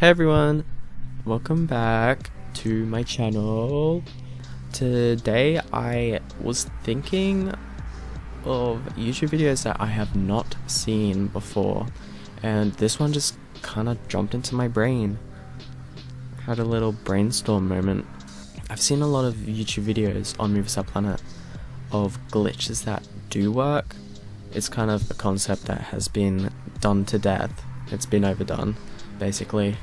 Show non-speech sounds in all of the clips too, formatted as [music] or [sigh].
Hey everyone, welcome back to my channel. Today I was thinking of YouTube videos that I have not seen before and this one just kind of jumped into my brain. Had a little brainstorm moment. I've seen a lot of YouTube videos on MovieStarPlanet of glitches that do work. It's kind of a concept that has been done to death. It's been overdone, basically.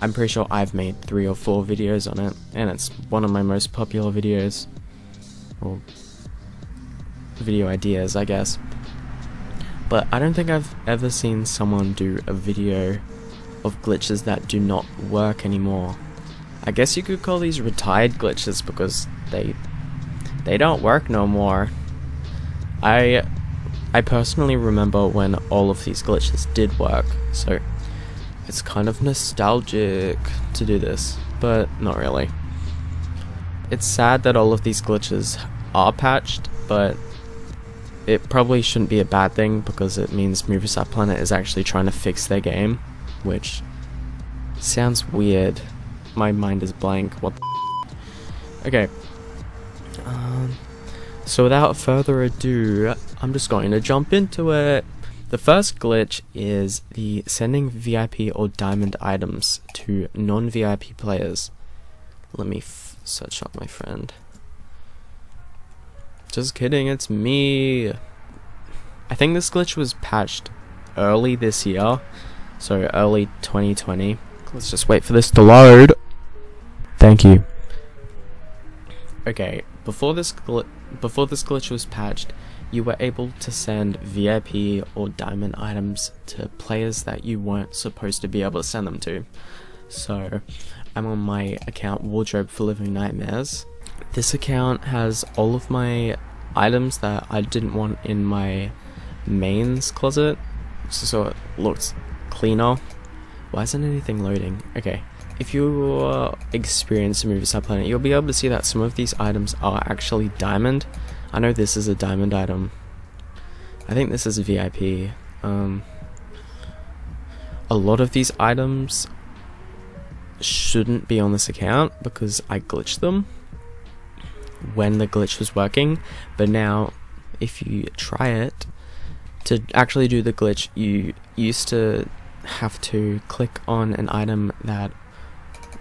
I'm pretty sure I've made three or four videos on it, and it's one of my most popular videos. Or video ideas, I guess. But I don't think I've ever seen someone do a video of glitches that do not work anymore. I guess you could call these retired glitches because they they don't work no more. I I personally remember when all of these glitches did work, so it's kind of nostalgic to do this, but not really. It's sad that all of these glitches are patched, but it probably shouldn't be a bad thing because it means MovieStarPlanet is actually trying to fix their game, which sounds weird. My mind is blank. What Okay. Um, so without further ado, I'm just going to jump into it. The first glitch is the sending VIP or diamond items to non-VIP players. Let me search up my friend. Just kidding, it's me. I think this glitch was patched early this year, so early 2020. Let's just wait for this to load. Thank you. Okay, before this before this glitch was patched, you were able to send VIP or diamond items to players that you weren't supposed to be able to send them to. So, I'm on my account Wardrobe for Living Nightmares. This account has all of my items that I didn't want in my mains closet, so it looks cleaner. Why isn't anything loading? Okay. If you experience the MovieStarPlanet, you'll be able to see that some of these items are actually diamond. I know this is a diamond item. I think this is a VIP. Um, a lot of these items shouldn't be on this account because I glitched them when the glitch was working, but now if you try it, to actually do the glitch, you used to have to click on an item that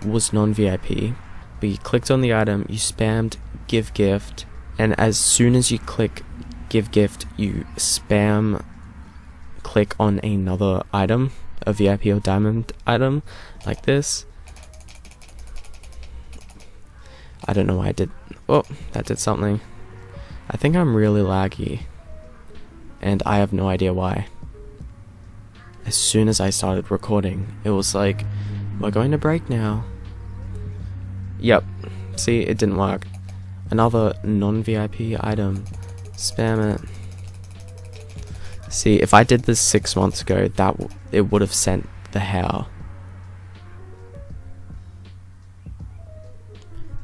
was non-VIP, but you clicked on the item, you spammed give gift, and as soon as you click give gift, you spam click on another item, a VIP or diamond item, like this. I don't know why I did, oh, that did something. I think I'm really laggy, and I have no idea why. As soon as I started recording, it was like, we're going to break now. Yep. See, it didn't work. Another non-VIP item. Spam it. See, if I did this six months ago, that it would have sent the hell.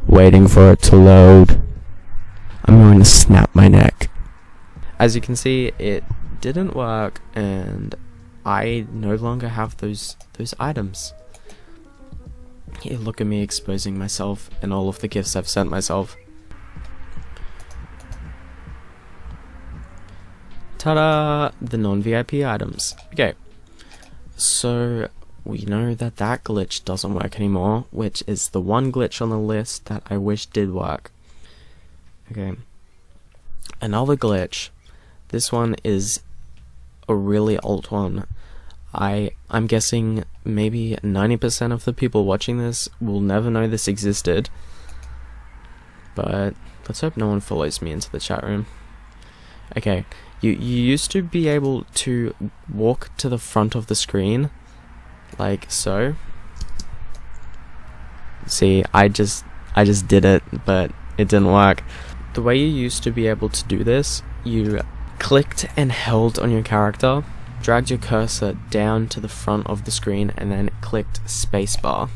Waiting for it to load. I'm going to snap my neck. As you can see, it didn't work, and I no longer have those those items. Here, look at me exposing myself and all of the gifts I've sent myself. Ta-da! The non-VIP items. Okay, so we know that that glitch doesn't work anymore, which is the one glitch on the list that I wish did work. Okay, another glitch. This one is a really old one. I I'm guessing maybe 90% of the people watching this will never know this existed. But let's hope no one follows me into the chat room. Okay, you you used to be able to walk to the front of the screen like so. See, I just I just did it, but it didn't work. The way you used to be able to do this, you clicked and held on your character dragged your cursor down to the front of the screen and then clicked spacebar.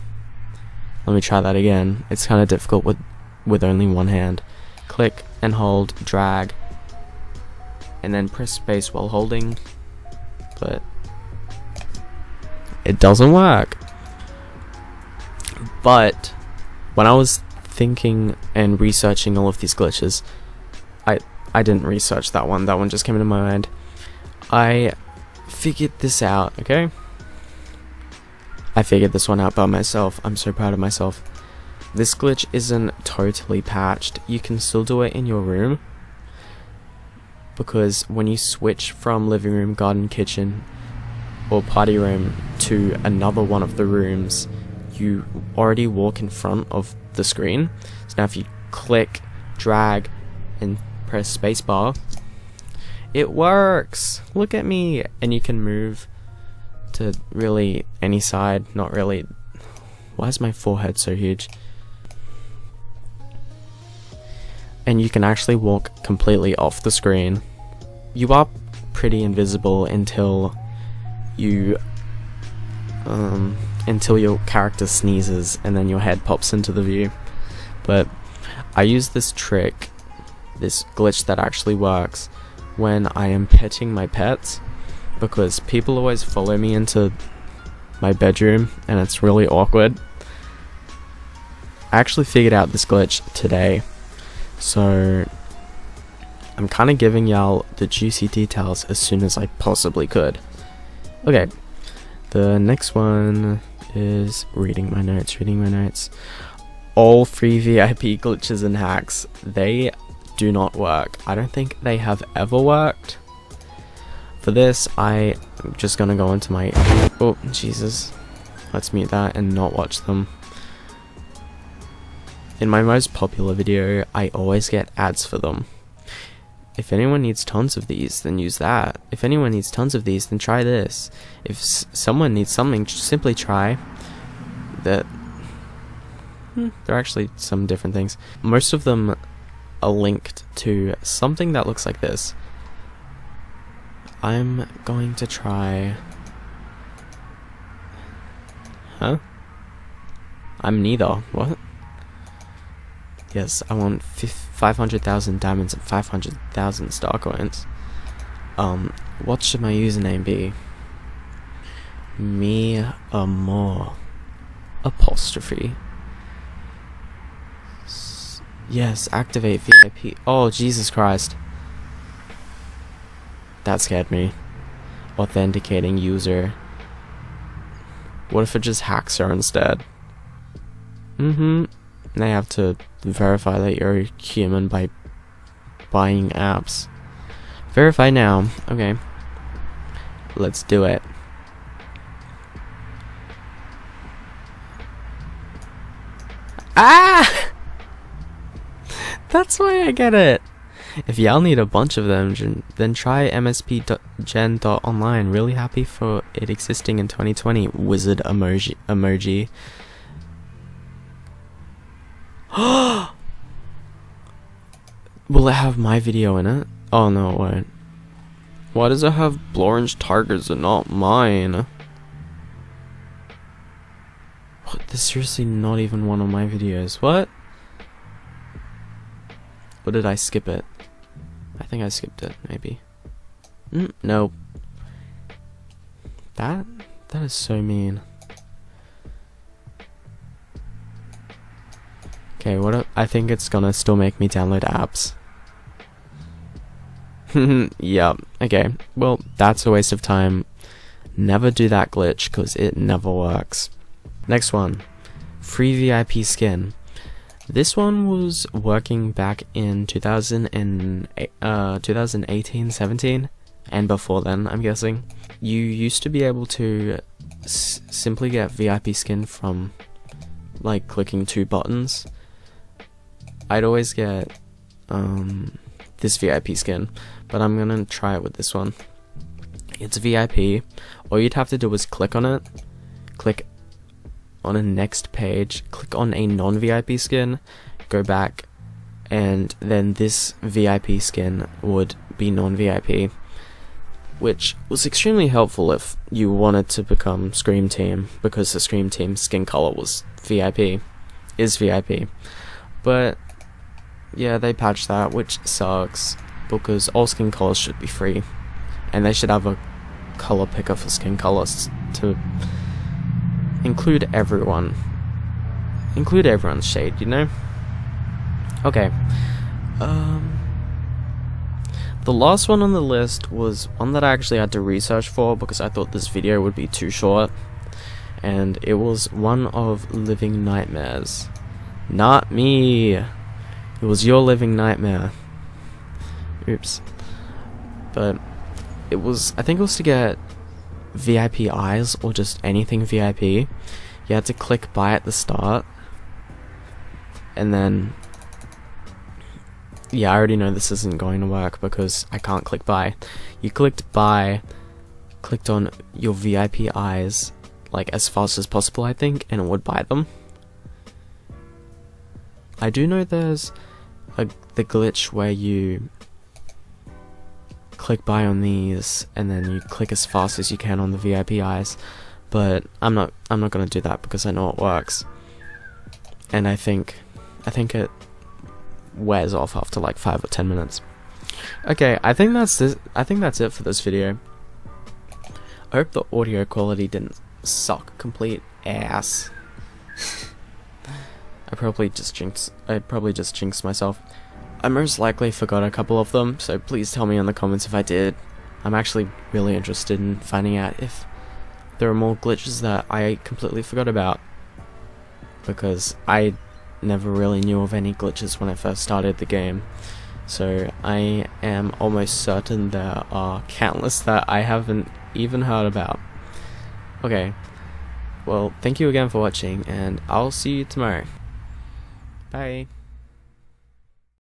Let me try that again. It's kind of difficult with with only one hand. Click and hold, drag, and then press space while holding, but it doesn't work. But when I was thinking and researching all of these glitches, I I didn't research that one. That one just came into my mind. I figured this out, okay? I figured this one out by myself. I'm so proud of myself. This glitch isn't totally patched. You can still do it in your room. Because when you switch from living room, garden, kitchen, or party room to another one of the rooms, you already walk in front of the screen. So now if you click, drag, and press spacebar, it works! Look at me! And you can move to really any side, not really. Why is my forehead so huge? And you can actually walk completely off the screen. You are pretty invisible until you um, until your character sneezes and then your head pops into the view. But I use this trick, this glitch that actually works when I am petting my pets because people always follow me into my bedroom and it's really awkward. I actually figured out this glitch today, so I'm kind of giving y'all the juicy details as soon as I possibly could. Okay, the next one is reading my notes, reading my notes. All free VIP glitches and hacks, they do not work. I don't think they have ever worked. For this, I'm just gonna go into my... Oh, Jesus. Let's mute that and not watch them. In my most popular video, I always get ads for them. If anyone needs tons of these, then use that. If anyone needs tons of these, then try this. If someone needs something, simply try that. Hmm, there are actually some different things. Most of them are linked to something that looks like this. I'm going to try... Huh? I'm neither. What? Yes, I want 500,000 diamonds and 500,000 star coins. Um, what should my username be? Me more apostrophe. Yes, activate VIP. Oh, Jesus Christ. That scared me. Authenticating user. What if it just hacks her instead? Mm-hmm. They have to verify that you're human by buying apps. Verify now. Okay. Let's do it. Ah! [laughs] That's why I get it. If y'all need a bunch of them, then try mspgen.online. Really happy for it existing in 2020. Wizard emoji. emoji. [gasps] Will it have my video in it? Oh no, it won't. Why does it have Blorange targets and not mine? What? This is seriously not even one of my videos. What? Or did I skip it? I think I skipped it, maybe. Mm, no. That? That is so mean. Okay, what I think it's gonna still make me download apps. [laughs] yeah, okay. Well, that's a waste of time. Never do that glitch, because it never works. Next one. Free VIP skin. This one was working back in 2000 and, uh, 2018, 17, and before then, I'm guessing. You used to be able to simply get VIP skin from, like, clicking two buttons. I'd always get, um, this VIP skin, but I'm gonna try it with this one. It's VIP. All you'd have to do is click on it, click on a next page, click on a non-VIP skin, go back, and then this VIP skin would be non-VIP, which was extremely helpful if you wanted to become Scream Team, because the Scream Team skin color was VIP, is VIP. But, yeah, they patched that, which sucks, because all skin colors should be free, and they should have a color picker for skin colors to include everyone. include everyone's shade, you know? Okay. Um the last one on the list was one that I actually had to research for because I thought this video would be too short. And it was one of Living Nightmares. Not me. It was your living nightmare. Oops. But it was, I think it was to get VIP eyes or just anything VIP. You had to click buy at the start. And then yeah, I already know this isn't going to work because I can't click buy. You clicked buy, clicked on your VIP eyes, like as fast as possible, I think, and it would buy them. I do know there's a, the glitch where you click buy on these and then you click as fast as you can on the VIP eyes, but I'm not I'm not gonna do that because I know it works. And I think I think it wears off after like five or ten minutes. Okay, I think that's this, I think that's it for this video. I hope the audio quality didn't suck complete ass. I probably just jinxed I probably just jinxed myself. I most likely forgot a couple of them, so please tell me in the comments if I did. I'm actually really interested in finding out if there are more glitches that I completely forgot about. Because I never really knew of any glitches when I first started the game. So I am almost certain there are countless that I haven't even heard about. Okay, well thank you again for watching and I'll see you tomorrow. Bye.